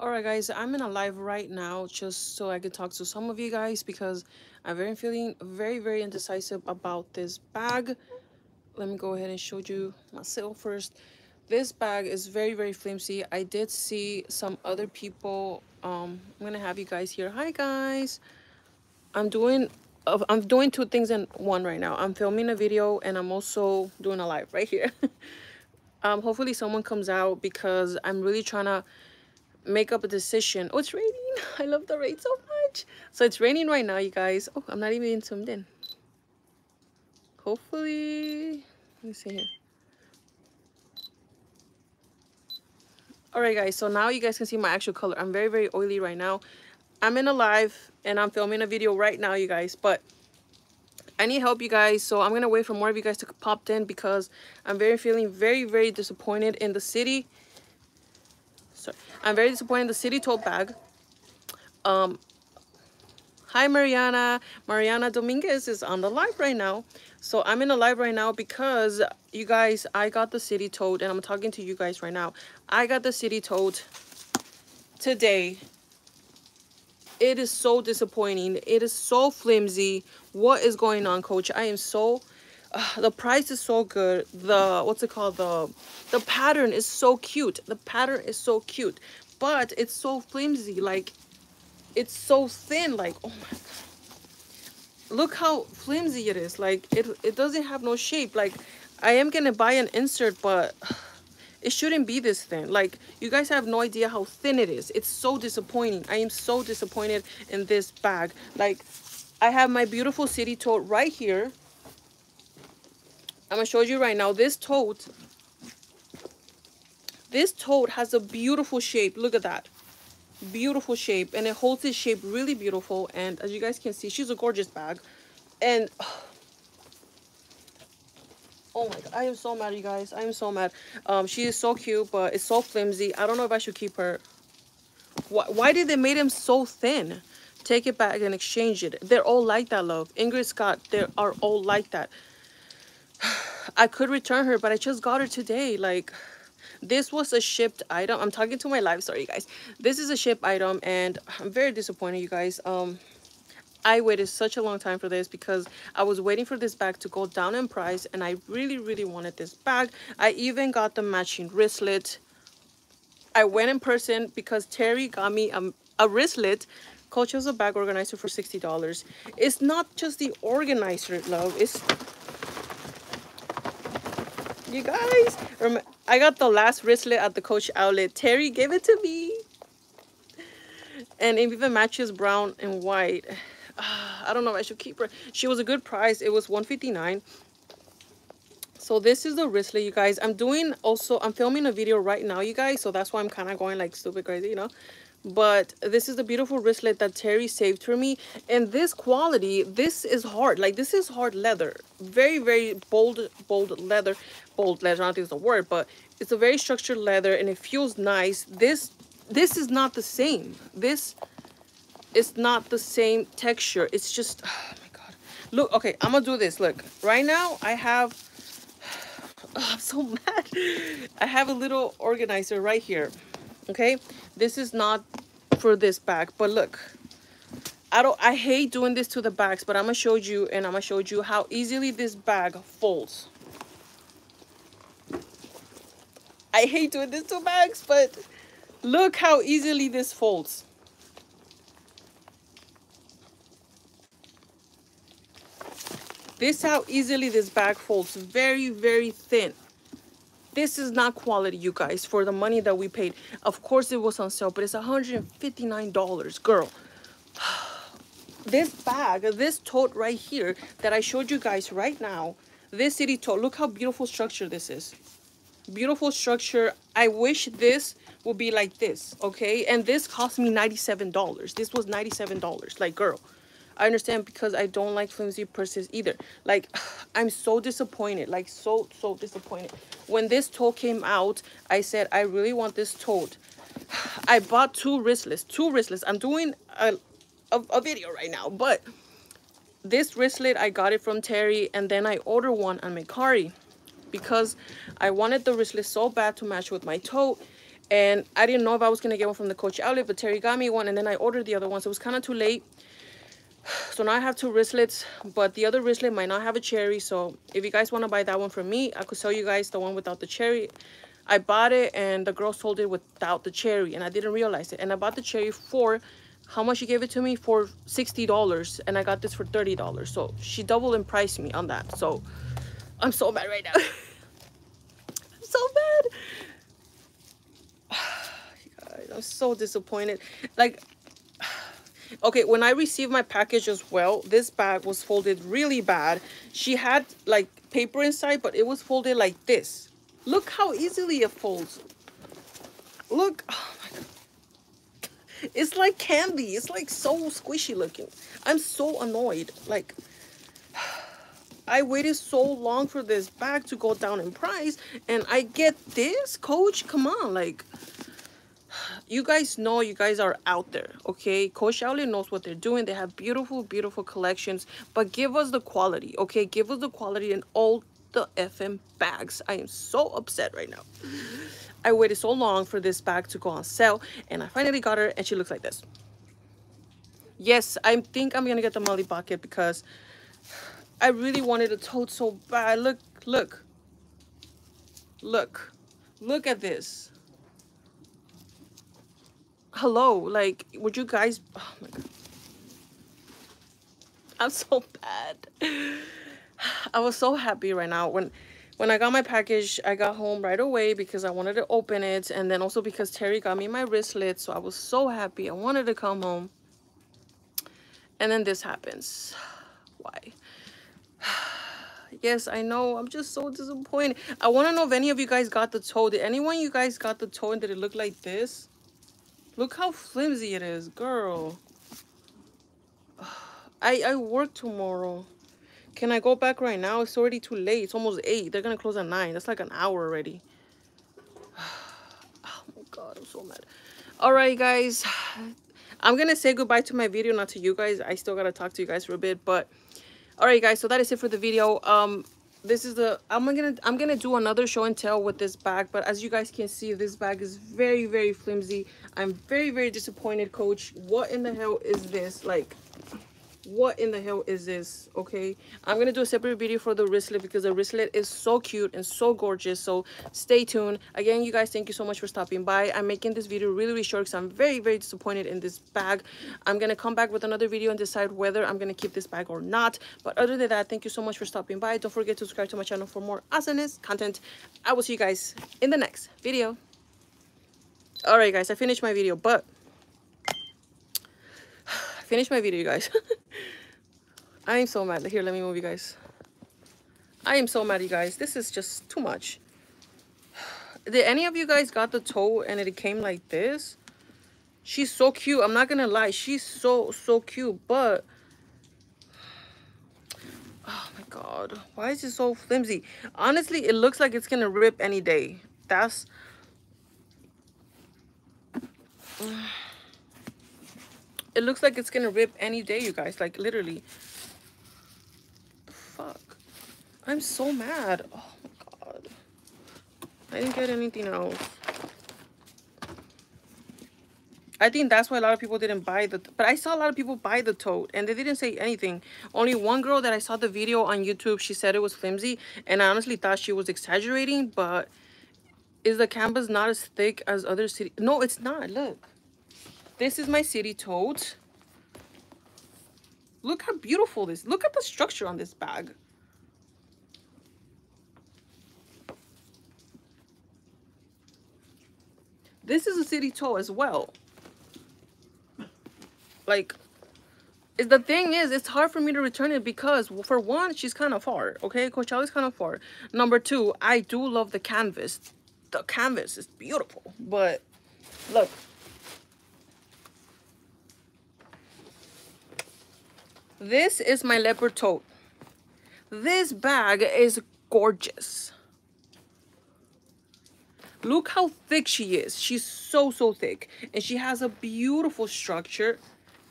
Alright guys, I'm in a live right now just so I can talk to some of you guys because I'm very feeling very very indecisive about this bag. Let me go ahead and show you myself first. This bag is very very flimsy. I did see some other people um I'm gonna have you guys here. Hi guys. I'm doing uh, I'm doing two things in one right now. I'm filming a video and I'm also doing a live right here. um hopefully someone comes out because I'm really trying to make up a decision. Oh, it's raining. I love the rain so much. So it's raining right now, you guys. Oh, I'm not even zoomed in. Hopefully, let me see here. All right, guys. So now you guys can see my actual color. I'm very, very oily right now. I'm in a live and I'm filming a video right now, you guys. But I need help, you guys. So I'm going to wait for more of you guys to pop in because I'm very feeling very, very disappointed in the city sorry. I'm very disappointed in the city tote bag. Um hi mariana. Mariana dominguez is on the live right now. So i'm in the live right now because you guys i got the city tote and i'm talking to you guys right now. I got the city tote today. It is so disappointing. It is so flimsy. What is going on coach? I am so uh, the price is so good. The what's it called? The the pattern is so cute. The pattern is so cute. But it's so flimsy. Like it's so thin. Like oh my god. Look how flimsy it is. Like it it doesn't have no shape. Like i am gonna buy an insert but it shouldn't be this thin. Like you guys have no idea how thin it is. It's so disappointing. I am so disappointed in this bag. Like i have my beautiful city tote right here I'm gonna show you right now. This tote, this tote has a beautiful shape. Look at that. Beautiful shape. And it holds its shape really beautiful. And as you guys can see, she's a gorgeous bag. And oh my god, I am so mad, you guys. I am so mad. Um, she is so cute, but it's so flimsy. I don't know if I should keep her. Why, why did they make them so thin? Take it back and exchange it. They're all like that, love. Ingrid Scott, they are all like that. I could return her, but I just got her today. Like, this was a shipped item. I'm talking to my live. Sorry, guys. This is a shipped item, and I'm very disappointed, you guys. Um, I waited such a long time for this because I was waiting for this bag to go down in price, and I really, really wanted this bag. I even got the matching wristlet. I went in person because Terry got me a, a wristlet Coach has a bag organizer for $60. It's not just the organizer, love. It's you guys, I got the last wristlet at the Coach outlet. Terry gave it to me. And it even matches brown and white. I don't know if I should keep her. She was a good price. It was 159 so this is the wristlet you guys i'm doing also i'm filming a video right now you guys so that's why i'm kind of going like stupid crazy you know but this is the beautiful wristlet that terry saved for me and this quality this is hard like this is hard leather very very bold bold leather bold leather i don't think it's a word but it's a very structured leather and it feels nice. This this is not the same. This is not the same texture. It's just oh my god. Look okay i'm gonna do this. Look right now i have oh, i'm so mad. I have a little organizer right here okay? This is not for this bag but look. I don't i hate doing this to the bags but i'm gonna show you and i'm gonna show you how easily this bag folds i hate doing this to bags but look how easily this folds. This how easily this bag folds. Very very thin. This is not quality you guys for the money that we paid. Of course it was on sale but it's 159 dollars girl. This bag this tote right here that i showed you guys right now this city tote look how beautiful structure this is beautiful structure i wish this would be like this okay and this cost me 97 dollars this was 97 dollars like girl I understand because I don't like flimsy purses either. Like, I'm so disappointed. Like, so, so disappointed. When this tote came out, I said, I really want this tote. I bought two wristlets. Two wristlets. I'm doing a, a, a video right now. But this wristlet, I got it from Terry. And then I ordered one on Mercari. Because I wanted the wristlet so bad to match with my tote And I didn't know if I was going to get one from the Coach outlet, but Terry got me one. And then I ordered the other one. So it was kind of too late. So now I have two wristlets, but the other wristlet might not have a cherry. So if you guys want to buy that one from me, I could sell you guys the one without the cherry. I bought it and the girl sold it without the cherry and I didn't realize it. And I bought the cherry for how much she gave it to me for $60 and I got this for $30. So she doubled in price me on that. So I'm so mad right now. I'm so bad. guys, I'm so disappointed. Like, okay, when I received my package as well, this bag was folded really bad. She had like paper inside, but it was folded like this. Look how easily it folds. Look, oh my God. It's like candy. It's like so squishy looking. I'm so annoyed. Like, I waited so long for this bag to go down in price and I get this? Coach, come on. Like, you guys know you guys are out there, okay? Coach Outlet knows what they're doing. They have beautiful, beautiful collections, but give us the quality, okay? Give us the quality in all the FM bags. I am so upset right now. I waited so long for this bag to go on sale and I finally got her and she looks like this. Yes, I think I'm gonna get the Molly bucket because I really wanted a tote so bad. Look, look, look, look at this. Hello, like, would you guys, oh my God. I'm so bad. I was so happy right now when when I got my package, I got home right away because I wanted to open it. And then also because Terry got me my wristlet. So I was so happy. I wanted to come home. And then this happens. Why? yes, I know. I'm just so disappointed. I want to know if any of you guys got the toe. Did anyone you guys got the toe and did it look like this? Look how flimsy it is, girl. I, I work tomorrow. Can I go back right now? It's already too late. It's almost 8. They're going to close at 9. That's like an hour already. oh my god, I'm so mad. Alright, guys. I'm going to say goodbye to my video, not to you guys. I still got to talk to you guys for a bit. But, alright, guys. So that is it for the video. Um, this is the i'm gonna i'm gonna do another show and tell with this bag but as you guys can see this bag is very very flimsy i'm very very disappointed coach what in the hell is this like what in the hell is this okay? I'm gonna do a separate video for the wristlet because the wristlet is so cute and so gorgeous so stay tuned. Again you guys thank you so much for stopping by. I'm making this video really really short because i'm very very disappointed in this bag. I'm gonna come back with another video and decide whether i'm gonna keep this bag or not. But other than that thank you so much for stopping by. Don't forget to subscribe to my channel for more awesomeness content. I will see you guys in the next video. All right guys i finished my video but finished my video, you guys. I am so mad. Here, let me move you guys. I am so mad, you guys. This is just too much. Did any of you guys got the toe and it came like this? She's so cute. I'm not going to lie. She's so, so cute. But, oh my God. Why is it so flimsy? Honestly, it looks like it's going to rip any day. That's... It looks like it's gonna rip any day, you guys. Like, literally. Fuck. I'm so mad. Oh, my God. I didn't get anything else. I think that's why a lot of people didn't buy the... But I saw a lot of people buy the tote, and they didn't say anything. Only one girl that I saw the video on YouTube, she said it was flimsy, and I honestly thought she was exaggerating, but... Is the canvas not as thick as other city? No, it's not. Look. This is my city tote. Look how beautiful this. Look at the structure on this bag. This is a city tote as well. Like, is the thing is, it's hard for me to return it because, for one, she's kind of far, okay? Coach Outlet's kind of far. Number two, I do love the canvas. The canvas is beautiful, but look, This is my leopard tote. This bag is gorgeous. Look how thick she is. She's so, so thick. And she has a beautiful structure.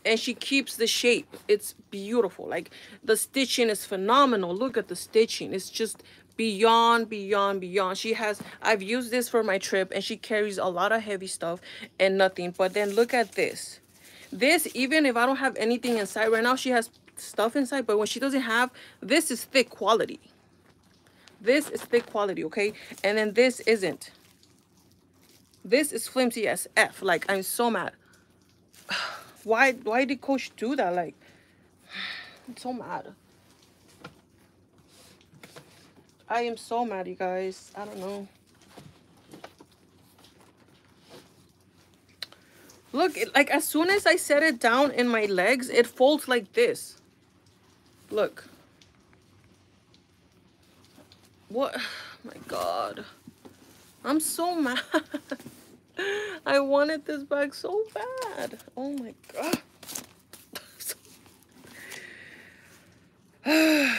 And she keeps the shape. It's beautiful. Like, the stitching is phenomenal. Look at the stitching. It's just beyond beyond beyond she has i've used this for my trip and she carries a lot of heavy stuff and nothing but then look at this this even if i don't have anything inside right now she has stuff inside but when she doesn't have this is thick quality. This is thick quality okay? And then this isn't. This is flimsy as f like i'm so mad. Why why did coach do that? Like i'm so mad. I am so mad, you guys. I don't know. Look, it, like as soon as I set it down in my legs, it folds like this. Look. What? My God. I'm so mad. I wanted this bag so bad. Oh my God.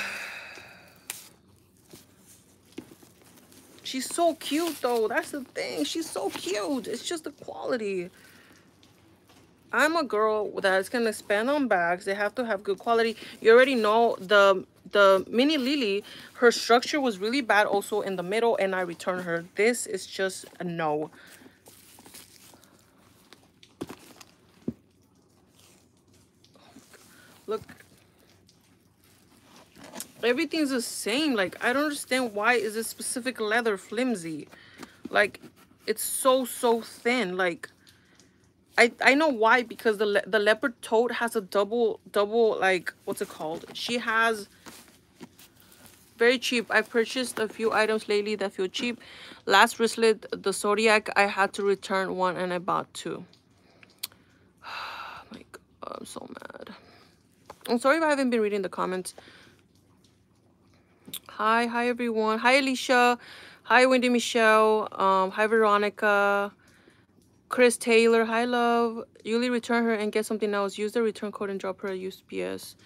She's so cute though. That's the thing. She's so cute. It's just the quality. I'm a girl that's gonna spend on bags. They have to have good quality. You already know the the mini Lily, her structure was really bad also in the middle and I returned her. This is just a no. Look, everything's the same like i don't understand why is this specific leather flimsy like it's so so thin like i i know why because the le the leopard tote has a double double like what's it called she has very cheap i purchased a few items lately that feel cheap last wristlet the zodiac i had to return one and i bought two my god i'm so mad i'm sorry if i haven't been reading the comments Hi, hi everyone. Hi Alicia. Hi Wendy Michelle. Um, hi Veronica. Chris Taylor. Hi love. Yuli return her and get something else. Use the return code and drop her a USPS.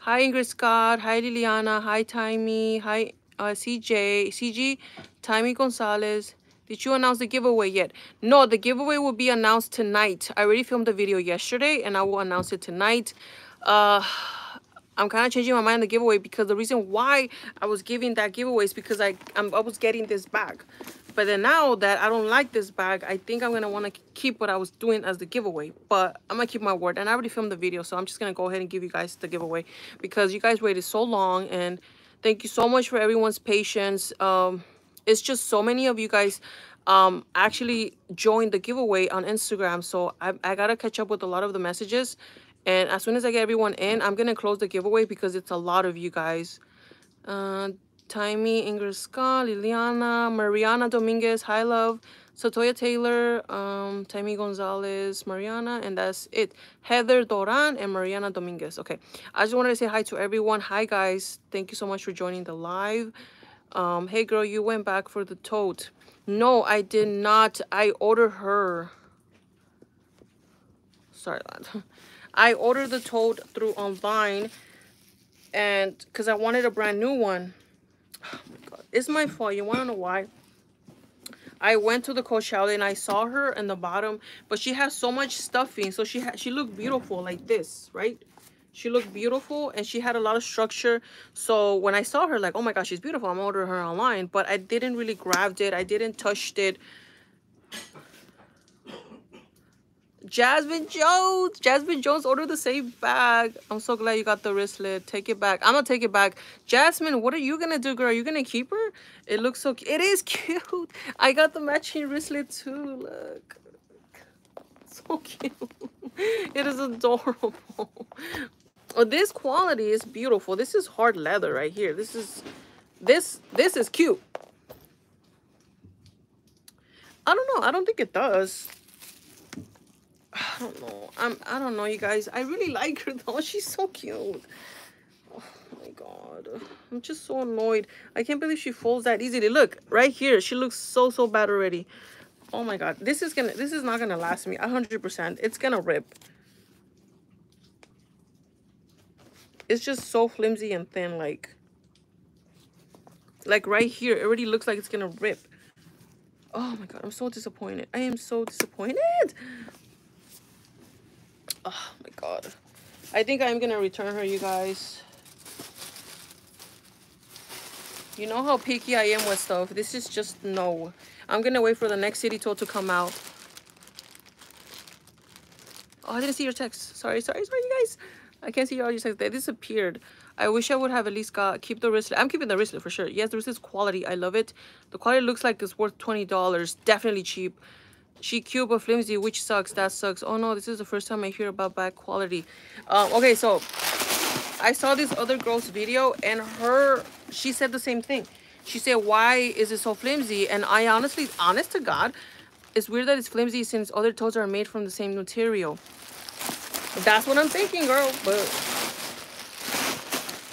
Hi Ingrid Scott. Hi Liliana. Hi Timey. Hi uh, CJ. CG. Timey Gonzalez. Did you announce the giveaway yet? No, the giveaway will be announced tonight. I already filmed the video yesterday and I will announce it tonight. Uh I'm kind of changing my mind on the giveaway because the reason why I was giving that giveaway is because I, I'm, I was getting this bag. But then now that I don't like this bag, I think I'm going to want to keep what I was doing as the giveaway. But I'm going to keep my word. And I already filmed the video, so I'm just going to go ahead and give you guys the giveaway. Because you guys waited so long. And thank you so much for everyone's patience. Um, it's just so many of you guys um, actually joined the giveaway on Instagram. So I, I got to catch up with a lot of the messages. And as soon as I get everyone in, I'm going to close the giveaway because it's a lot of you guys. Uh, Ingrid Scott, Liliana, Mariana Dominguez, Hi Love, Sotoya Taylor, um, Timey Gonzalez, Mariana, and that's it. Heather Doran and Mariana Dominguez. Okay, I just wanted to say hi to everyone. Hi guys, thank you so much for joining the live. Um, hey girl, you went back for the tote. No, I did not. I ordered her. Sorry, lad. I ordered the tote through online and because I wanted a brand new one. God, it's my fault. You want to know why? I went to the Coach Outlet and I saw her in the bottom, but she has so much stuffing, so she had she looked beautiful like this, right? She looked beautiful and she had a lot of structure. So when I saw her, like, oh my gosh, she's beautiful. I'm ordering her online, but I didn't really grab it. I didn't touch it. Jasmine Jones. Jasmine Jones ordered the same bag. I'm so glad you got the wristlet. Take it back. I'm going to take it back. Jasmine, what are you going to do, girl? Are you going to keep her? It looks so cute. It is cute. I got the matching wristlet too. Look. So cute. it is adorable. Oh, this quality is beautiful. This is hard leather right here. This is this this is cute. I don't know. I don't think it does. I don't know. I'm I don't know, you guys. I really like her though. She's so cute. Oh my god. I'm just so annoyed. I can't believe she folds that easily. Look, right here. She looks so so bad already. Oh my god. This is gonna this is not gonna last me 100%. It's gonna rip. It's just so flimsy and thin like like right here. It already looks like it's gonna rip. Oh my god, I'm so disappointed. I am so disappointed. Oh my god. I think I'm gonna return her, you guys. You know how picky I am with stuff. This is just no. I'm gonna wait for the next city tote to come out. Oh, I didn't see your text. Sorry, sorry, sorry, you guys. I can't see all your text. They disappeared. I wish I would have at least got keep the wristlet. I'm keeping the wristlet for sure. Yes, the wristlet's quality. I love it. The quality looks like it's worth $20. Definitely cheap. She cute but flimsy, which sucks. That sucks. Oh no, this is the first time I hear about bad quality. Um, okay, so I saw this other girl's video and her, she said the same thing. She said, why is it so flimsy? And I honestly, honest to God, it's weird that it's flimsy since other toes are made from the same material. That's what I'm thinking, girl. But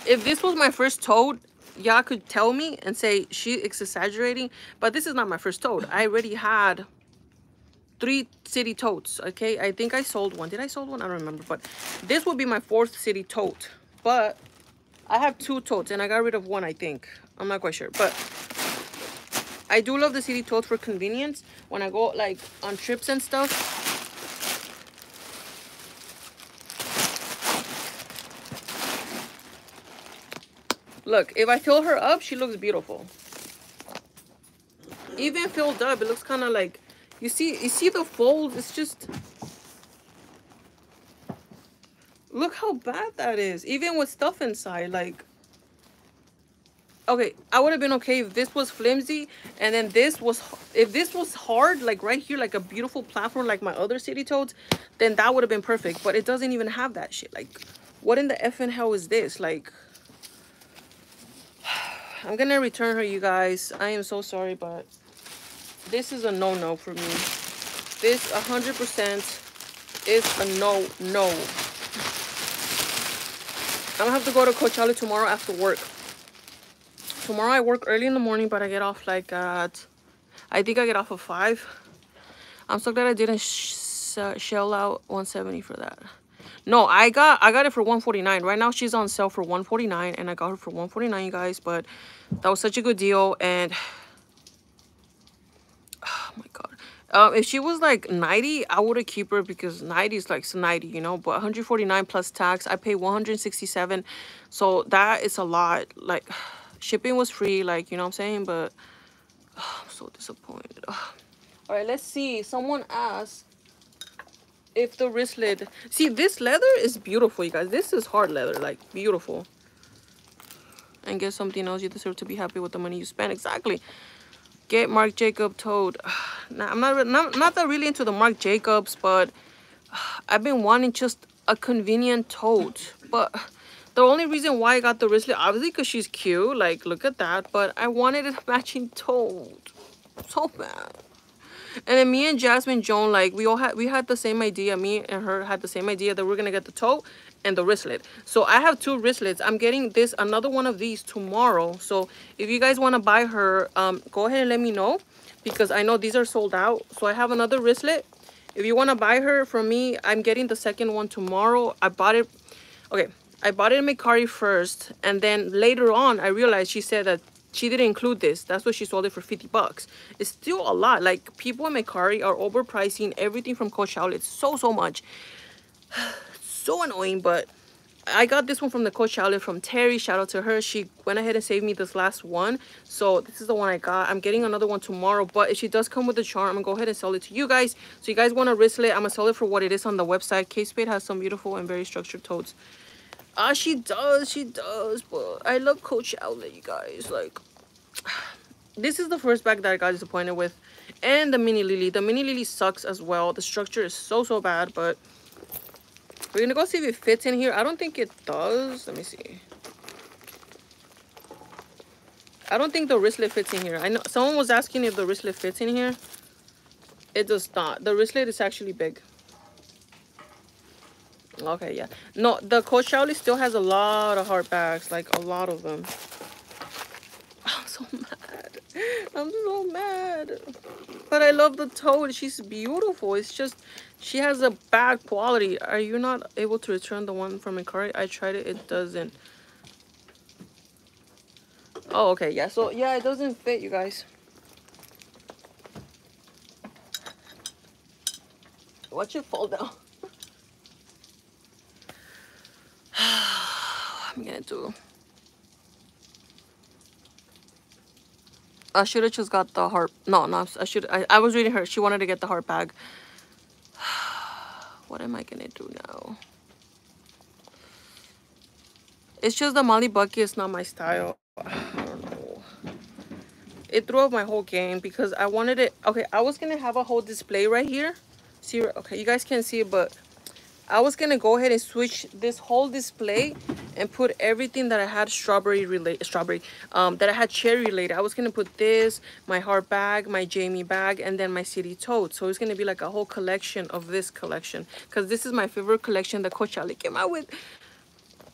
if this was my first toad, y'all could tell me and say she is exaggerating. But this is not my first toad. I already had three city totes. Okay, I think I sold one. Did I sold one? I don't remember. But this would be my fourth city tote. But I have two totes and I got rid of one, I think. I'm not quite sure. But I do love the city tote for convenience when I go like on trips and stuff. Look, if I fill her up, she looks beautiful. Even filled up, it looks kind of like, you see, you see the folds, it's just, look how bad that is. Even with stuff inside, like, okay, I would have been okay if this was flimsy and then this was, if this was hard, like right here, like a beautiful platform like my other city totes, then that would have been perfect. But it doesn't even have that shit. Like, what in the effing hell is this? Like, I'm gonna return her, you guys. I am so sorry, but this is a no-no for me. This 100% is a no-no. I'm gonna have to go to Coach Outlet tomorrow after work. Tomorrow I work early in the morning, but I get off like at, I think I get off at 5. I'm so glad I didn't sh uh, shell out 170 for that. No, I got I got it for 149. Right now she's on sale for 149 and I got her for 149, you guys, but that was such a good deal and oh my god. Um, if she was like 90, I would have keep her because 90 is like 90, you know, but 149 plus tax, I pay 167. So that is a lot. Like shipping was free, like, you know what I'm saying? But oh, I'm so disappointed. Oh. All right, let's see. Someone asked if the wristlet see this leather is beautiful you guys this is hard leather like beautiful and get something else you deserve to be happy with the money you spend exactly get marc jacob toad now i'm not, not not that really into the marc jacobs but i've been wanting just a convenient toad but the only reason why i got the wristlet obviously because she's cute like look at that but i wanted a matching toad so bad and then me and Jasmine Jones, like we all had we had the same idea. Me and her had the same idea that we're gonna get the toe and the wristlet. So I have two wristlets. I'm getting this another one of these tomorrow. So if you guys want to buy her, um, go ahead and let me know because I know these are sold out. So I have another wristlet. If you want to buy her from me, I'm getting the second one tomorrow. I bought it. Okay, I bought it in Mercari first, and then later on I realized she said that she didn't include this. That's why she sold it for 50 bucks. It's still a lot. Like, people in Mercari are overpricing everything from Coach Outlet so, so much. so annoying, but I got this one from the Coach Outlet from Terry. Shout out to her. She went ahead and saved me this last one. So this is the one I got. I'm getting another one tomorrow. But if she does come with the charm, I'm going to go ahead and sell it to you guys. So you guys want a wristlet, I'm going to sell it for what it is on the website. Kate Spade has some beautiful and very structured totes. Ah, she does, she does, but I love Coach Outlet, you guys. Like, this is the first bag that I got disappointed with. And the Mini Lily. The Mini Lily sucks as well. The structure is so, so bad, but we're gonna go see if it fits in here. I don't think it does. Let me see. I don't think the wristlet fits in here. I know someone was asking if the wristlet fits in here. It does not. The wristlet is actually big. Okay, yeah. No, the Coach still has a lot of hard bags, like a lot of them. I'm so mad. I'm so mad. But I love the toad. She's beautiful. It's just she has a bad quality. Are you not able to return the one from Mercari? I tried it. It doesn't. Oh, okay. Yeah. So, yeah, it doesn't fit, you guys. Watch it fall down. I'm gonna do I should have just got the heart. No, no, I should. I, I was reading her. She wanted to get the heart bag. what am I gonna do now? It's just the Molly bucket is not my style. I don't know. It threw off my whole game because I wanted it. Okay, I was gonna have a whole display right here. See, okay, you guys can't see it, but I was gonna go ahead and switch this whole display and put everything that I had strawberry related, strawberry, um, that I had cherry related. I was gonna put this, my heart bag, my Jamie bag, and then my city tote. So it's gonna be like a whole collection of this collection because this is my favorite collection that Coach Outlet came out with.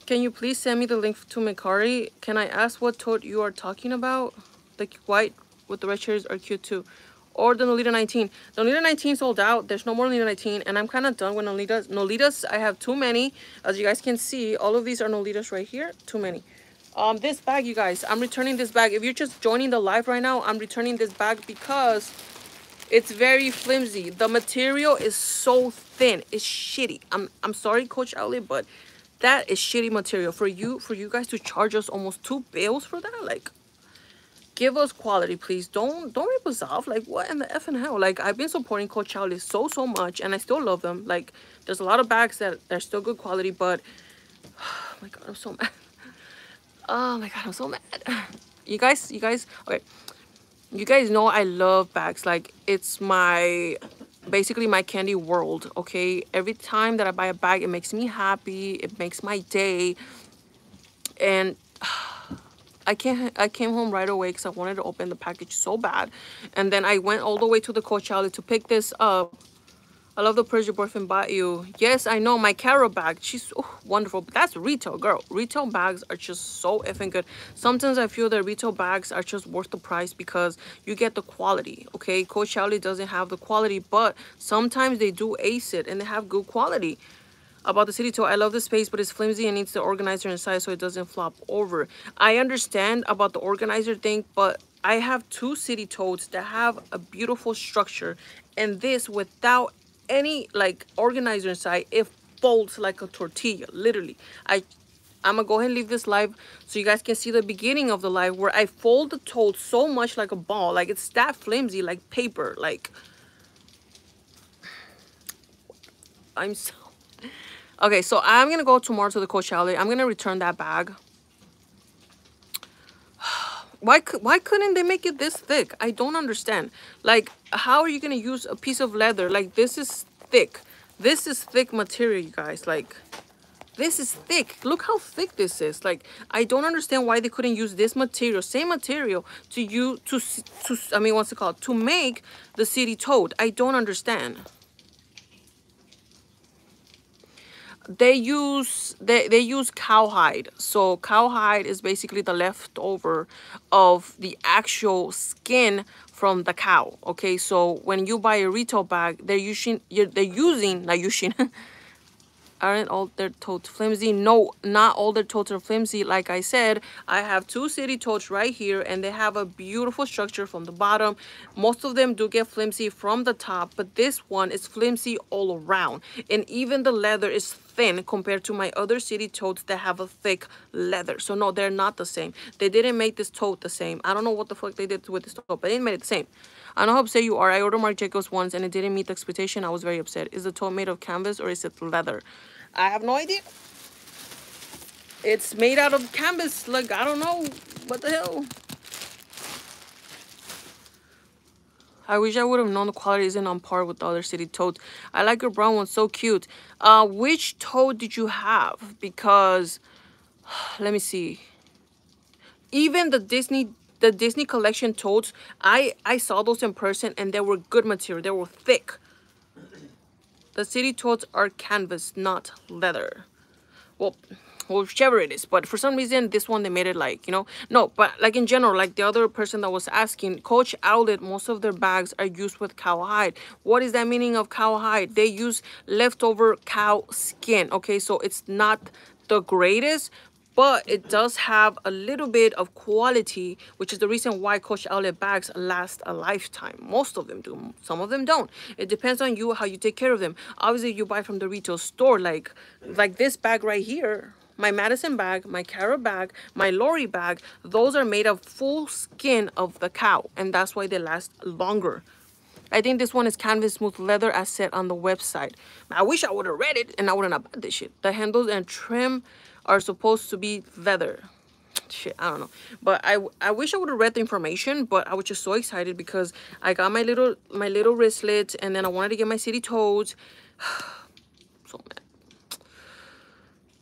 Can you please send me the link to Mercari? Can I ask what tote you are talking about? The white with the red cherries are cute too or the Nolita 19. The Nolita 19 sold out. There's no more Nolita 19. And I'm kind of done with Nolitas. Nolitas, I have too many. As you guys can see, all of these are Nolitas right here. Too many. Um, this bag, you guys, I'm returning this bag. If you're just joining the live right now, I'm returning this bag because it's very flimsy. The material is so thin. It's shitty. I'm, I'm sorry, Coach Outlet, but that is shitty material. For you, for you guys to charge us almost two bills for that, like, give us quality please. Don't don't rip us off. Like what in the f and hell? Like i've been supporting coach charlie so so much and i still love them. Like there's a lot of bags that they're still good quality but oh my god i'm so mad. Oh my god i'm so mad. You guys you guys okay. You guys know i love bags like it's my basically my candy world okay? Every time that i buy a bag it makes me happy. It makes my day. And I came I came home right away because I wanted to open the package so bad, and then I went all the way to the coach outlet to pick this up. I love the your boyfriend bought you. Yes, I know my Carol bag. She's oh, wonderful, but that's retail, girl. Retail bags are just so effing good. Sometimes I feel that retail bags are just worth the price because you get the quality. Okay, Coach Charlie doesn't have the quality, but sometimes they do ace it and they have good quality about the city tote i love the space but it's flimsy and needs the organizer inside so it doesn't flop over. I understand about the organizer thing but i have two city totes that have a beautiful structure and this without any like organizer inside it folds like a tortilla literally. I i'm gonna go ahead and leave this live so you guys can see the beginning of the live where i fold the tote so much like a ball. Like it's that flimsy like paper like. I'm so Okay, so I'm going to go tomorrow to the Coach Outlet. I'm going to return that bag. Why, why couldn't they make it this thick? I don't understand. Like, how are you going to use a piece of leather? Like, this is thick. This is thick material, you guys. Like, this is thick. Look how thick this is. Like, I don't understand why they couldn't use this material, same material, to you to to. I mean, what's it called? To make the city tote. I don't understand. They use they, they use cowhide. So cowhide is basically the leftover of the actual skin from the cow okay? So when you buy a retail bag they're using they're using not using aren't all their totes flimsy? No not all their totes are flimsy. Like i said i have two city totes right here and they have a beautiful structure from the bottom. Most of them do get flimsy from the top but this one is flimsy all around. And even the leather is thin compared to my other city totes that have a thick leather so no they're not the same they didn't make this tote the same i don't know what the fuck they did with this tote but they didn't make it the same I know how upset you are. I ordered Marc Jacobs once and it didn't meet the expectation. I was very upset. Is the tote made of canvas or is it leather? I have no idea. It's made out of canvas. Like, I don't know. What the hell? I wish I would have known the quality isn't on par with the other city totes. I like your brown one. So cute. Uh, which tote did you have? Because, let me see. Even the Disney the Disney collection totes, I, I saw those in person and they were good material. They were thick. The city totes are canvas, not leather. Well, whichever it is. But for some reason, this one, they made it like, you know. No, but like in general, like the other person that was asking, Coach Outlet, most of their bags are used with cowhide. What is that meaning of cowhide? They use leftover cow skin, okay? So it's not the greatest, but it does have a little bit of quality which is the reason why coach outlet bags last a lifetime most of them do some of them don't it depends on you how you take care of them obviously you buy from the retail store like like this bag right here my Madison bag, my Cara bag, my Lori bag, those are made of full skin of the cow. And that's why they last longer. I think this one is canvas smooth leather as said on the website. I wish I would have read it and I wouldn't have bought this shit. The handles and trim are supposed to be leather. Shit, I don't know. But I, I wish I would have read the information, but I was just so excited because I got my little my little wristlets and then I wanted to get my city totes.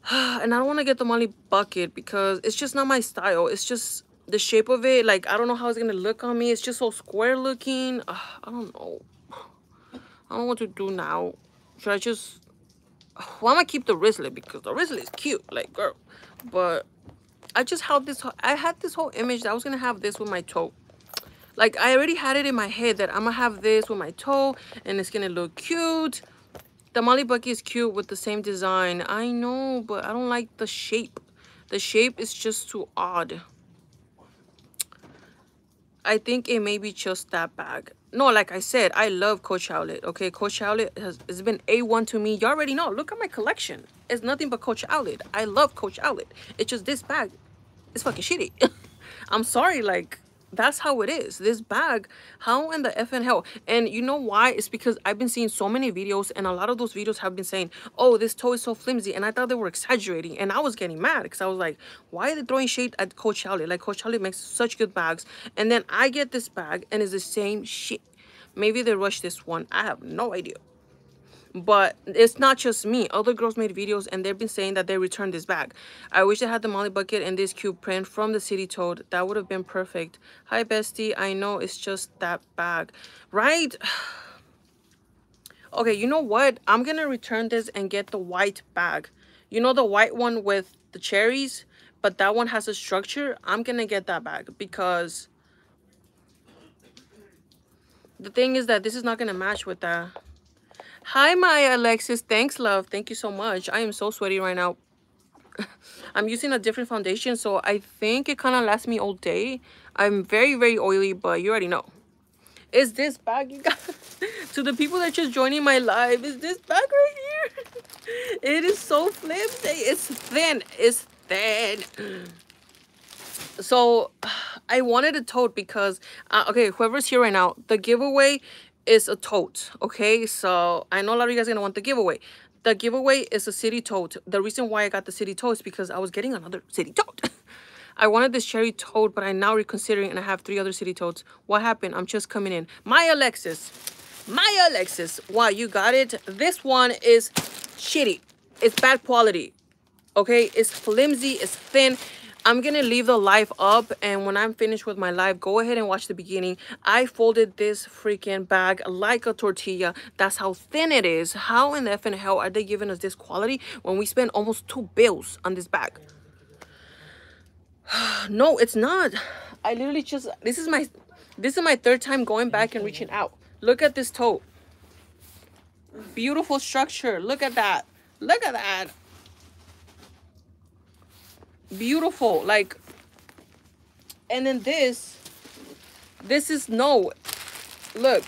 and I don't want to get the Molly bucket because it's just not my style. It's just the shape of it. Like, I don't know how it's going to look on me. It's just so square looking. Uh, I don't know. I don't know what to do now. Should I just... I'm going to keep the wristlet because the wristlet is cute. Like, girl. But I just had this... I had this whole image that I was going to have this with my toe. Like, I already had it in my head that I'm going to have this with my toe. And it's going to look cute. The Molly bucket is cute with the same design. I know, but I don't like the shape. The shape is just too odd. I think it may be just that bag. No, like I said, I love Coach Outlet. Okay, Coach Outlet has, has been A1 to me. You already know. Look at my collection. It's nothing but Coach Outlet. I love Coach Outlet. It's just this bag. It's fucking shitty. I'm sorry, like, that's how it is. This bag how in the FN hell? And you know why? It's because i've been seeing so many videos and a lot of those videos have been saying oh this toe is so flimsy and i thought they were exaggerating and i was getting mad because i was like why are they throwing shade at coach charlie? Like coach charlie makes such good bags. And then i get this bag and it's the same shit. Maybe they rushed this one. I have no idea but it's not just me. Other girls made videos and they've been saying that they returned this bag. I wish i had the molly bucket and this cute print from the city tote that would have been perfect. Hi bestie. I know it's just that bag. Right? Okay you know what? I'm gonna return this and get the white bag. You know the white one with the cherries? But that one has a structure? I'm gonna get that bag because the thing is that this is not gonna match with that Hi, my Alexis. Thanks, love. Thank you so much. I am so sweaty right now. I'm using a different foundation, so I think it kind of lasts me all day. I'm very, very oily, but you already know. Is this bag you got? to the people that just joining my live, is this bag right here? it is so flimsy. It's thin. It's thin. So I wanted a tote because, uh, okay, whoever's here right now, the giveaway is a tote okay? So i know a lot of you guys are gonna want the giveaway. The giveaway is a city tote. The reason why i got the city tote is because i was getting another city tote. I wanted this cherry tote but i'm now reconsidering and i have three other city totes. What happened? I'm just coming in. My alexis. My alexis. Wow you got it? This one is shitty. It's bad quality okay? It's flimsy. It's thin I'm to leave the live up and when I'm finished with my live, go ahead and watch the beginning. I folded this freaking bag like a tortilla. That's how thin it is. How in the effing hell are they giving us this quality when we spend almost two bills on this bag? no, it's not. I literally just, this is my, this is my third time going back and reaching out. Look at this toe. Beautiful structure. Look at that. Look at that beautiful like and then this this is no look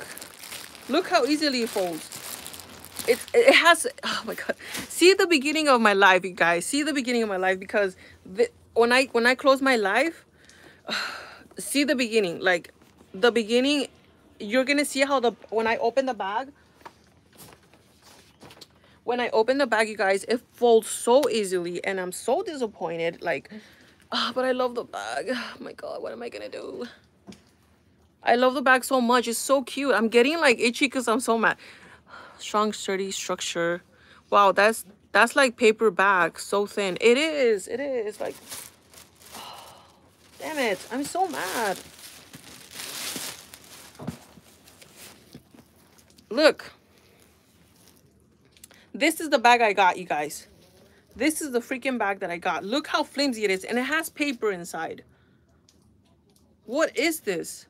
look how easily it folds. It it has oh my god see the beginning of my life you guys see the beginning of my life because the, when i when i close my life see the beginning like the beginning you're gonna see how the when i open the bag when I open the bag, you guys, it folds so easily and I'm so disappointed. Like, oh, but I love the bag. Oh my God, what am I gonna do? I love the bag so much. It's so cute. I'm getting like itchy because I'm so mad. Strong, sturdy structure. Wow, that's that's like paper bag. So thin. It is. It is. Like, damn it. I'm so mad. Look. This is the bag I got, you guys. This is the freaking bag that I got. Look how flimsy it is. And it has paper inside. What is this?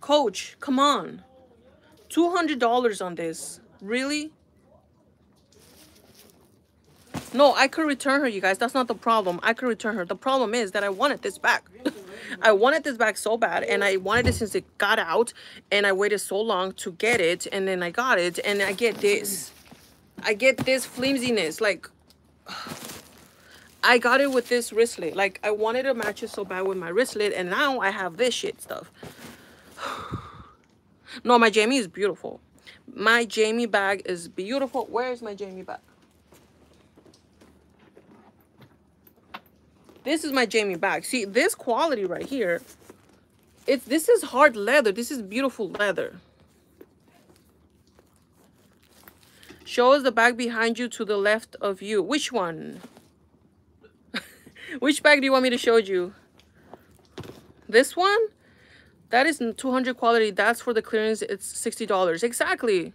Coach, come on. $200 on this. Really? No, I could return her, you guys. That's not the problem. I could return her. The problem is that I wanted this back. I wanted this back so bad. And I wanted it since it got out. And I waited so long to get it. And then I got it. And I get this. I get this flimsiness. Like, I got it with this wristlet. Like, I wanted to match it so bad with my wristlet, and now I have this shit stuff. no, my Jamie is beautiful. My Jamie bag is beautiful. Where is my Jamie bag? This is my Jamie bag. See, this quality right here, it's this is hard leather. This is beautiful leather. Shows the bag behind you to the left of you. Which one? Which bag do you want me to show you? This one? That is 200 quality. That's for the clearance. It's $60. Exactly.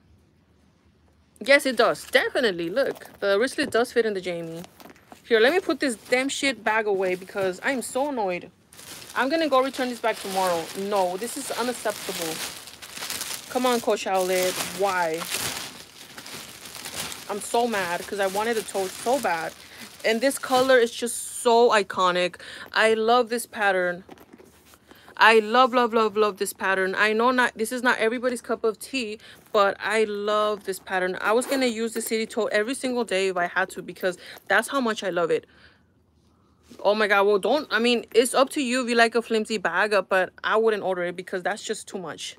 Yes, it does. Definitely. Look, the wristlet does fit in the Jamie. Here, let me put this damn shit bag away because I'm so annoyed. I'm going to go return this bag tomorrow. No, this is unacceptable. Come on, Coach Outlet. Why? I'm so mad because I wanted a tote so bad. And this color is just so iconic. I love this pattern. I love, love, love, love this pattern. I know not this is not everybody's cup of tea, but I love this pattern. I was going to use the city tote every single day if I had to because that's how much I love it. Oh my god, well don't, I mean, it's up to you if you like a flimsy bag, uh, but I wouldn't order it because that's just too much.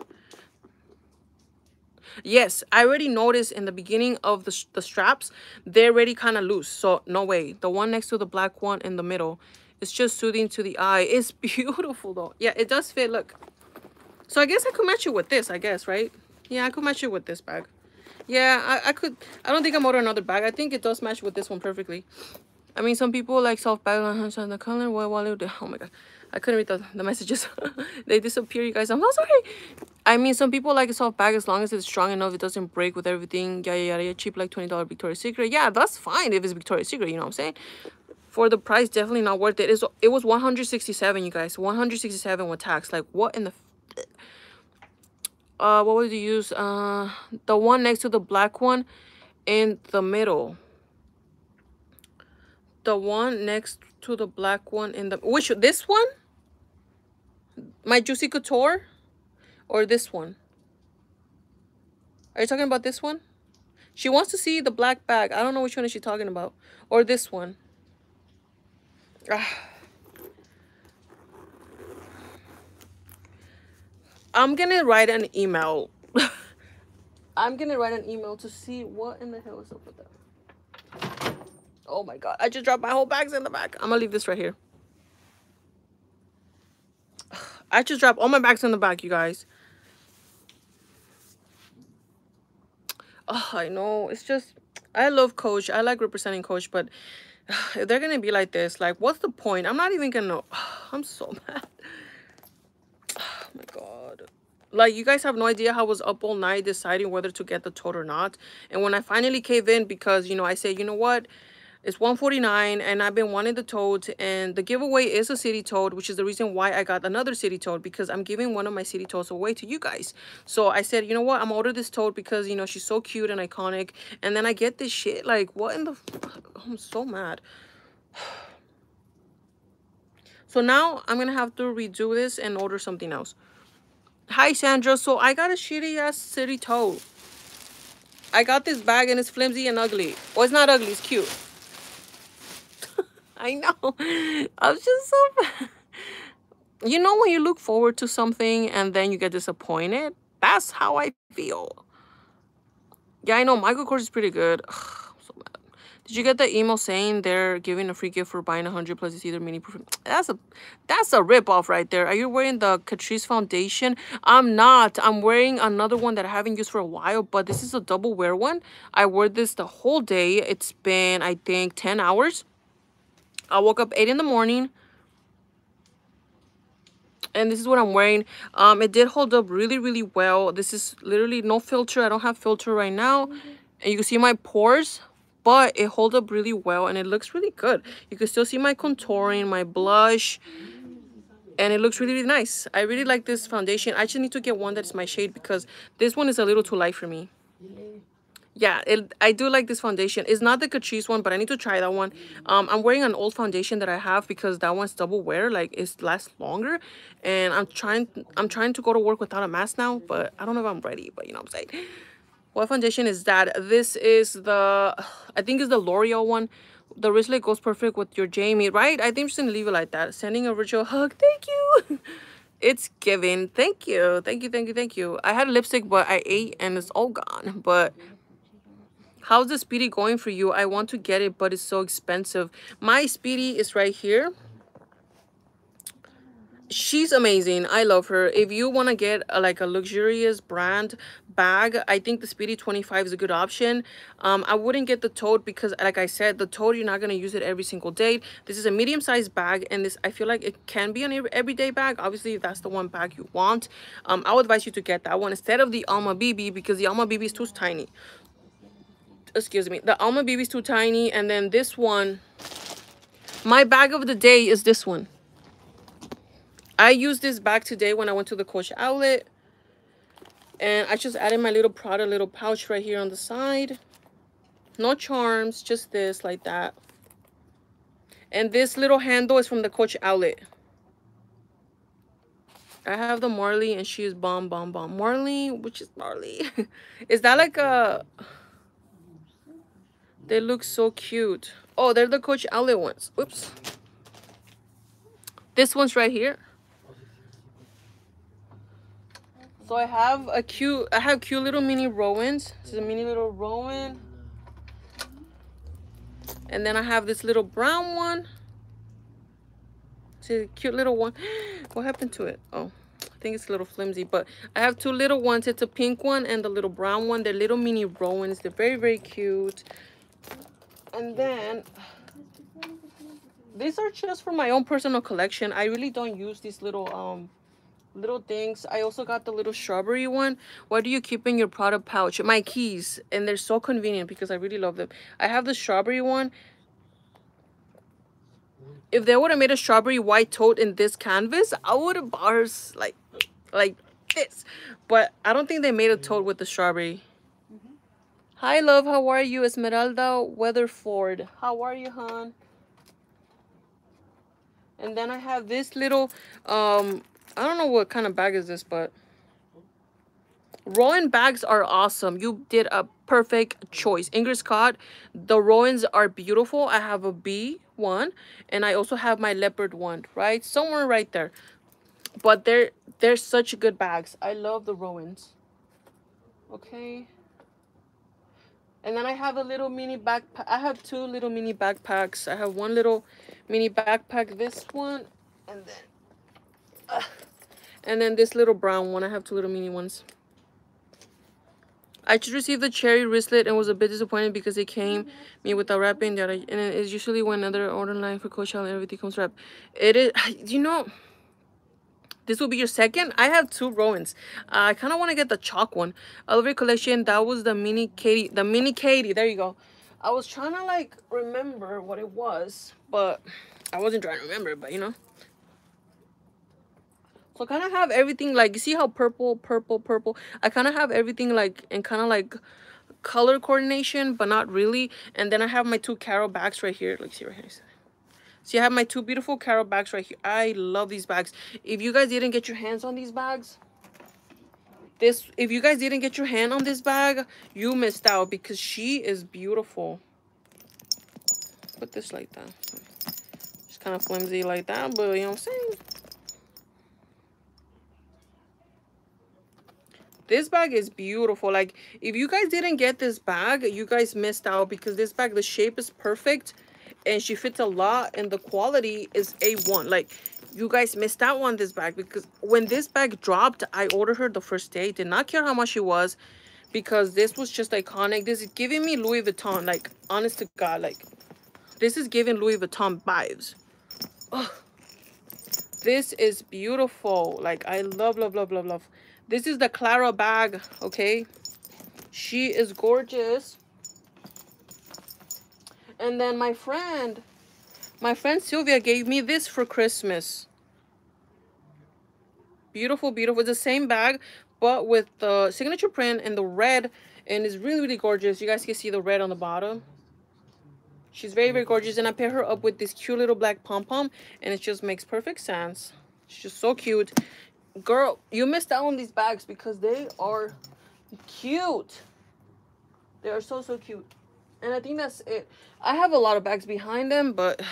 Yes, I already noticed in the beginning of the, the straps, they're already kind of loose. So no way. The one next to the black one in the middle, it's just soothing to the eye. It's beautiful though. Yeah, it does fit. Look. So I guess I could match it with this, I guess, right? Yeah, I could match it with this bag. Yeah, I, I could. I don't think I'm ordering another bag. I think it does match with this one perfectly. I mean, some people like soft bag on the color. It, oh my god. I couldn't read the, the messages. they disappear, you guys. I'm so sorry. I mean, some people like a soft bag as long as it's strong enough. It doesn't break with everything. Yeah, yeah, yeah. Cheap like $20 Victoria's Secret. Yeah, that's fine if it's Victoria's Secret. You know what I'm saying? For the price, definitely not worth it. It's, it was 167 you guys. 167 with tax. Like, what in the... Uh, what would you use? Uh, the one next to the black one in the middle. The one next to the black one in the which this one? My juicy couture? Or this one? Are you talking about this one? She wants to see the black bag. I don't know which one is she talking about. Or this one. Ah. i'm gonna write an email. I'm gonna write an email to see what in the hell is up with that Oh my god, I just dropped my whole bags in the back. I'm gonna leave this right here. I just dropped all my bags in the back, you guys. Oh, I know. It's just, I love Coach. I like representing Coach, but if they're gonna be like this, like, what's the point? I'm not even gonna, I'm so mad. Oh my god. Like, you guys have no idea how I was up all night deciding whether to get the tote or not. And when I finally cave in because, you know, I said, you know what? It's 149 and I've been wanting the tote and the giveaway is a city tote, which is the reason why I got another city tote because I'm giving one of my city totes away to you guys. So I said, you know what? I'm order this tote because, you know, she's so cute and iconic. And then I get this shit. Like, what in the... I'm so mad. So now I'm going to have to redo this and order something else. Hi, Sandra. So I got a shitty ass city tote. I got this bag and it's flimsy and ugly. Well, it's not ugly. It's cute. I know. I was just so. You know when you look forward to something and then you get disappointed? That's how I feel. Yeah, I know. Michael Kors is pretty good. Ugh, so mad. Did you get the email saying they're giving a free gift for buying 100 plus either mini perfume? That's a that's a rip-off right there. Are you wearing the Catrice foundation? I'm not. I'm wearing another one that I haven't used for a while, but this is a double wear one. I wore this the whole day. It's been, I think, 10 hours. I woke up 8 in the morning. And this is what I'm wearing. Um, it did hold up really, really well. This is literally no filter. I don't have filter right now. And you can see my pores. But it holds up really well. And it looks really good. You can still see my contouring, my blush. And it looks really, really nice. I really like this foundation. I just need to get one that's my shade. Because this one is a little too light for me yeah it, i do like this foundation it's not the catrice one but i need to try that one um i'm wearing an old foundation that i have because that one's double wear like it lasts longer and i'm trying i'm trying to go to work without a mask now but i don't know if i'm ready but you know what i'm saying what foundation is that this is the i think it's the l'oreal one the wristlet goes perfect with your Jamie, right? I think I'm just gonna leave it like that. Sending a virtual hug. Thank you. it's giving. Thank you. Thank you. Thank you. Thank you. I had lipstick, but I ate and it's all gone. But how's the Speedy going for you? I want to get it, but it's so expensive. My Speedy is right here. She's amazing. I love her. If you want to get a, like a luxurious brand bag i think the speedy 25 is a good option. Um i wouldn't get the tote because like i said the tote you're not going to use it every single day. This is a medium-sized bag and this i feel like it can be an everyday bag. Obviously if that's the one bag you want um i would advise you to get that one instead of the alma bb because the alma bb is too tiny excuse me the alma bb is too tiny and then this one my bag of the day is this one I used this bag today when I went to the Coach outlet. And I just added my little Prada little pouch right here on the side. No charms, just this like that. And this little handle is from the Coach outlet. I have the Marley and she is bomb, bomb, bomb. Marley, which is Marley? is that like a... They look so cute. Oh, they're the Coach outlet ones. Oops. This one's right here. So I have a cute, I have cute little mini Rowans. This is a mini little Rowan. And then I have this little brown one. It's a cute little one. What happened to it? Oh, I think it's a little flimsy. But I have two little ones. It's a pink one and the little brown one. They're little mini Rowans. They're very, very cute. And then these are just for my own personal collection. I really don't use these little um little things. I also got the little strawberry one. What do you keep in your product pouch? My keys. And they're so convenient because i really love them. I have the strawberry one. If they would have made a strawberry white tote in this canvas i would have bars like like this. But i don't think they made a tote with the strawberry. Hi love how are you esmeralda weatherford how are you hon and then i have this little um I don't know what kind of bag is this, but Rowan bags are awesome. You did a perfect choice. Ingrid Scott, the Rowans are beautiful. I have a B one and I also have my leopard one, right? Somewhere right there. But they're they're such good bags. I love the Rowans. Okay. And then I have a little mini backpack. I have two little mini backpacks. I have one little mini backpack, this one, and then uh, and then this little brown one. I have two little mini ones. I just received the cherry wristlet and was a bit disappointed because it came me without wrapping that I, and it's usually when other order line for Coachella and everything comes wrapped. It is you know this will be your second i have two rowans uh, i kind of want to get the chalk one oliver collection that was the mini katie the mini katie there you go i was trying to like remember what it was but i wasn't trying to remember but you know so kind of have everything like, you see how purple, purple, purple? I kind of have everything like, and kind of like color coordination, but not really. And then I have my two Carol bags right here. Like, see right here. See, I have my two beautiful Carol bags right here. I love these bags. If you guys didn't get your hands on these bags, this, if you guys didn't get your hand on this bag, you missed out because she is beautiful. Put this like that. It's kind of flimsy like that, but you know what I'm saying? this bag is beautiful like if you guys didn't get this bag you guys missed out because this bag the shape is perfect and she fits a lot and the quality is a1 like you guys missed out on this bag because when this bag dropped i ordered her the first day. Did not care how much it was because this was just iconic. This is giving me louis vuitton like honest to god like this is giving louis vuitton vibes. Oh this is beautiful. Like i love love love love love. This is the Clara bag, okay? She is gorgeous. And then my friend, my friend Sylvia gave me this for Christmas. Beautiful, beautiful. It's the same bag, but with the signature print and the red. And it's really, really gorgeous. You guys can see the red on the bottom. She's very, very gorgeous. And I pair her up with this cute little black pom-pom. And it just makes perfect sense. She's just so cute girl you missed out on these bags because they are cute they are so so cute And I think that's it. I have a lot of bags behind them, but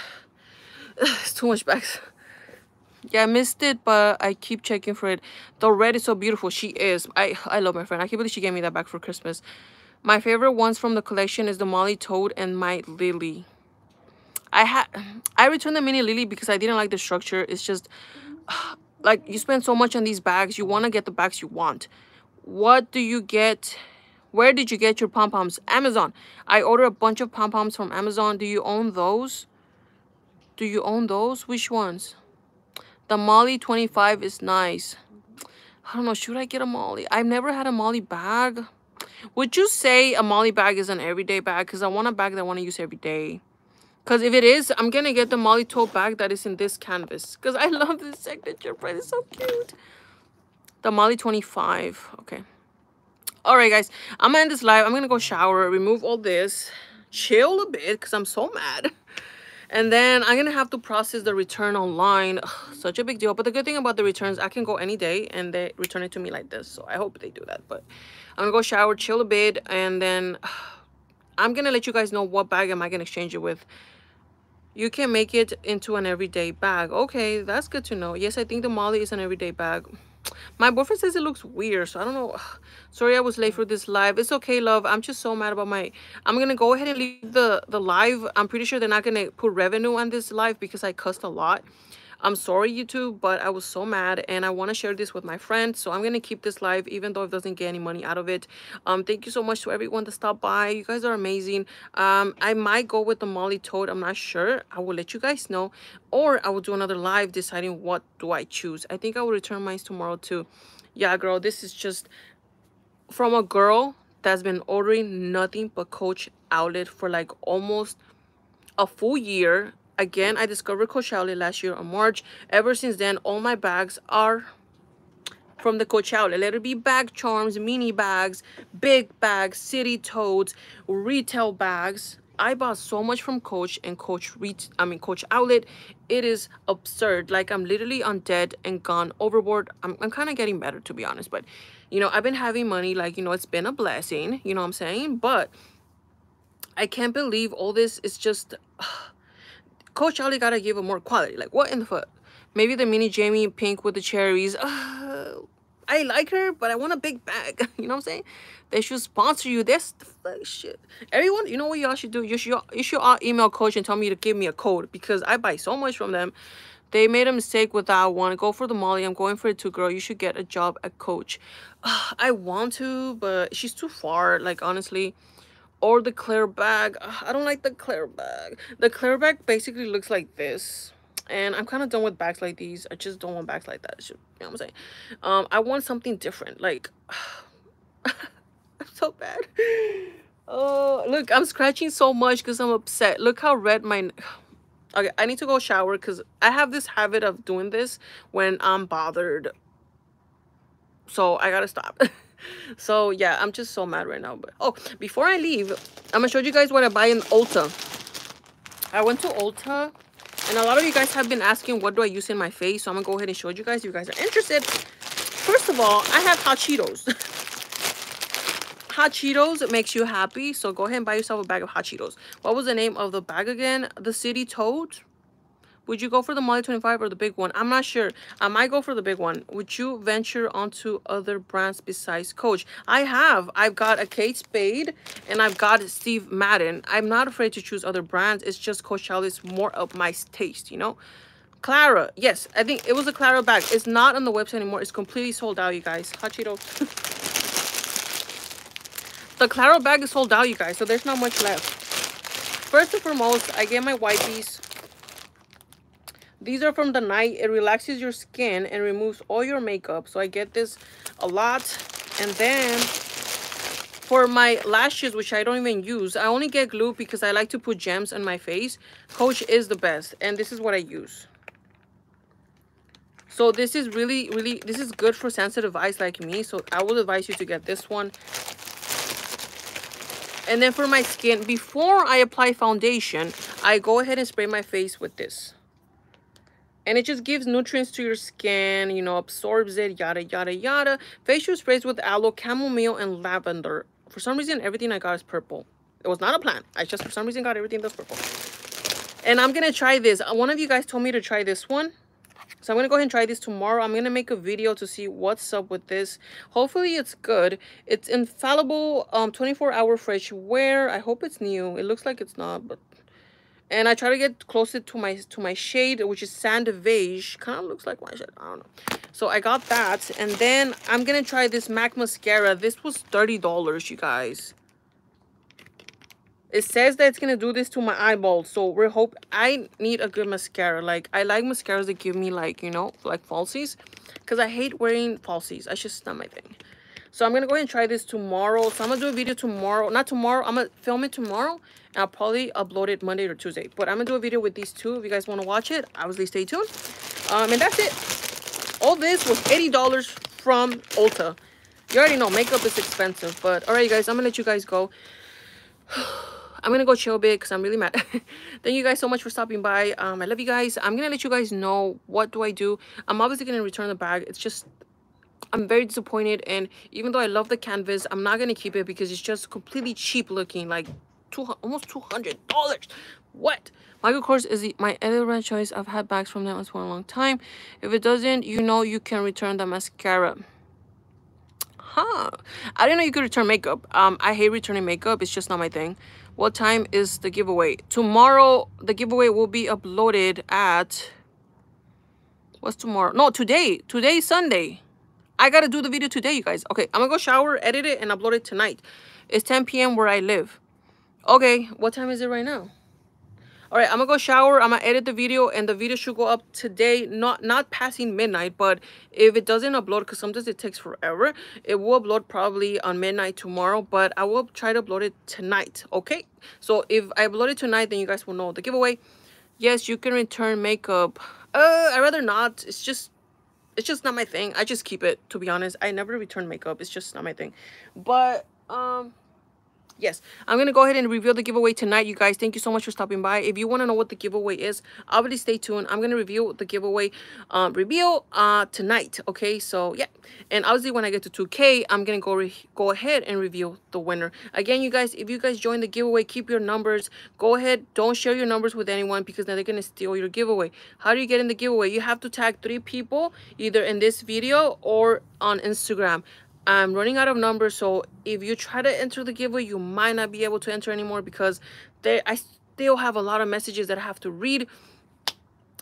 it's too much bags. Yeah, I missed it, but I keep checking for it. The red is so beautiful. She is. I, I love my friend. I can't believe she gave me that back for Christmas. My favorite ones from the collection is the Molly tote and my Lily. I had I returned the mini Lily because I didn't like the structure. It's just like you spend so much on these bags. You want to get the bags you want. What do you get? Where did you get your pom-poms? Amazon. I ordered a bunch of pom-poms from Amazon. Do you own those? Do you own those? Which ones? The Molly 25 is nice. I don't know. Should I get a Molly? I've never had a Molly bag. Would you say a Molly bag is an everyday bag? Because I want a bag that I want to use every day. Because if it is, I'm going to get the Molly tote bag that is in this canvas. Because I love this signature print. It's so cute. The Molly 25. Okay. Alright, guys. I'm to end this live. I'm to go shower, remove all this, chill a bit because I'm so mad. And then I'm to have to process the return online. Ugh, such a big deal. But the good thing about the returns, I can go any day and they return it to me like this. So I hope they do that. But I'm to go shower, chill a bit. And then I'm going to let you guys know what bag am I to exchange it with. You can make it into an everyday bag. Okay, that's good to know. Yes, I think the Molly is an everyday bag. My boyfriend says it looks weird, so I don't know. Sorry I was late for this live. It's okay, love. I'm just so mad about my... I'm to go ahead and leave the, the live. I'm pretty sure they're not to put revenue on this live because I cussed a lot. I'm sorry, YouTube, but I was so mad and I want to share this with my friends. So I'm going to keep this live even though it doesn't get any money out of it. Um, Thank you so much to everyone that stopped by. You guys are amazing. Um, I might go with the Molly tote. I'm not sure. I will let you guys know. Or I will do another live deciding what do I choose. I think I will return mine tomorrow too. Yeah, girl, this is just from a girl that's been ordering nothing but Coach outlet for like almost a full year again i discovered coach outlet last year on march ever since then all my bags are from the coach outlet let it be bag charms mini bags big bags city totes retail bags I bought so much from Coach and Coach Reach, I mean Coach Outlet. It is absurd. Like I'm literally on dead and gone overboard. I'm, I'm kind of getting better to be honest. But, you know, I've been having money. Like, you know, it's been a blessing. You know what I'm saying? But I can't believe all this is just... Coach Charlie gotta give it more quality. Like, what in the fuck? Maybe the mini Jamie pink with the cherries. Uh, I like her, but I want a big bag. you know what I'm saying? They should sponsor you. This the fuck shit. Everyone, you know what y'all should do? You should you should all email coach and tell me to give me a code because I buy so much from them. They made a mistake with that one. Go for the Molly. I'm going for it too, girl. You should get a job at Coach. Uh, I want to, but she's too far. Like honestly or the clear bag. I don't like the clear bag. The clear bag basically looks like this and i'm kind of done with bags like these. I just don't want bags like that you know what i'm saying? Um i want something different like i'm so bad. Oh look i'm scratching so much because i'm upset. Look how red my okay i need to go shower because i have this habit of doing this when i'm bothered. So i gotta stop so yeah i'm just so mad right now but oh before i leave i'm gonna show you guys what i buy in ulta. I went to ulta and a lot of you guys have been asking what do i use in my face? So i'm gonna go ahead and show you guys if you guys are interested. First of all i have hot cheetos. Hot cheetos makes you happy so go ahead and buy yourself a bag of hot cheetos. What was the name of the bag again? The city tote would you go for the Molly 25 or the big one? I'm not sure. I might go for the big one. Would you venture onto other brands besides Coach? I have. I've got a Kate Spade and I've got Steve Madden. I'm not afraid to choose other brands. It's just Coach is more of my taste, you know? Clara. Yes, I think it was a Clara bag. It's not on the website anymore. It's completely sold out, you guys. Cheetos. the Clara bag is sold out, you guys. So there's not much left. First and foremost, I get my wipes these are from the night. It relaxes your skin and removes all your makeup. So I get this a lot. And then for my lashes, which I don't even use, I only get glue because I like to put gems on my face. Coach is the best. And this is what I use. So this is really, really, this is good for sensitive eyes like me. So I would advise you to get this one. And then for my skin, before I apply foundation, I go ahead and spray my face with this and it just gives nutrients to your skin you know absorbs it yada yada yada facial sprays with aloe chamomile and lavender for some reason everything i got is purple It was not a plan. I just for some reason got everything that's purple. And I'm gonna try this. Uh, one of you guys told me to try this one. So I'm gonna go ahead and try this tomorrow. I'm gonna make a video to see what's up with this. Hopefully it's good. It's infallible um 24 hour fresh wear. I hope it's new. It looks like it's not, but and I try to get closer to my to my shade, which is Sand Beige. Kind of looks like my shade. I don't know. So I got that, and then I'm gonna try this MAC mascara. This was thirty dollars, you guys. It says that it's gonna do this to my eyeballs, so we're hope. I need a good mascara. Like I like mascaras that give me like you know like falsies, because I hate wearing falsies. That's just not my thing. So I'm gonna go ahead and try this tomorrow. So I'm gonna do a video tomorrow. Not tomorrow. I'm gonna film it tomorrow. And I'll probably upload it Monday or Tuesday. But I'm gonna do a video with these two. If you guys want to watch it, obviously stay tuned. Um, and that's it. All this was $80 from Ulta. You already know makeup is expensive. But alright, guys, I'm gonna let you guys go. I'm gonna go chill a bit because I'm really mad. Thank you guys so much for stopping by. Um, I love you guys. I'm gonna let you guys know what do I do. I'm obviously gonna return the bag. It's just I'm very disappointed and even though I love the canvas, I'm not gonna keep it because it's just completely cheap looking, like two almost two hundred dollars. What? Michael Kors is the, my editor choice. I've had bags from them for a long time. If it doesn't, you know you can return the mascara. Huh. I didn't know you could return makeup. Um, I hate returning makeup. It's just not my thing. What time is the giveaway? Tomorrow, the giveaway will be uploaded at... What's tomorrow? No, today. Today Sunday. I gotta do the video today, you guys. Okay, I'm gonna go shower, edit it, and upload it tonight. It's 10 p.m. where I live. Okay, what time is it right now? all right i'm gonna go shower i'm gonna edit the video and the video should go up today not not passing midnight but if it doesn't upload because sometimes it takes forever it will upload probably on midnight tomorrow but i will try to upload it tonight okay so if i upload it tonight then you guys will know the giveaway yes you can return makeup uh i rather not it's just it's just not my thing. I just keep it to be honest. I never return makeup. It's just not my thing. But um yes. I'm gonna go ahead and reveal the giveaway tonight you guys. Thank you so much for stopping by. If you want to know what the giveaway is obviously stay tuned. I'm gonna reveal the giveaway um reveal uh tonight okay? So yeah. And obviously when i get to 2k i'm gonna go go ahead and reveal the winner. Again you guys if you guys join the giveaway keep your numbers. Go ahead. Don't share your numbers with anyone because then they're gonna steal your giveaway. How do you get in the giveaway? You have to tag three people either in this video or on instagram I'm running out of numbers, so if you try to enter the giveaway, you might not be able to enter anymore because there I still have a lot of messages that I have to read.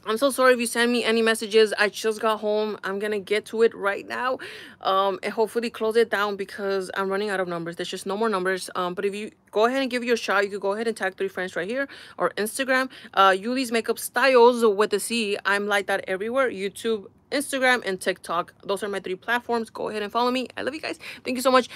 I'm so sorry if you send me any messages. I just got home. I'm gonna get to it right now, um, and hopefully close it down because I'm running out of numbers. There's just no more numbers. Um, but if you go ahead and give you a shot, you could go ahead and tag three friends right here or Instagram. Uh, Yuli's Makeup Styles with a C. I'm like that everywhere. YouTube, Instagram, and TikTok. Those are my three platforms. Go ahead and follow me. I love you guys. Thank you so much.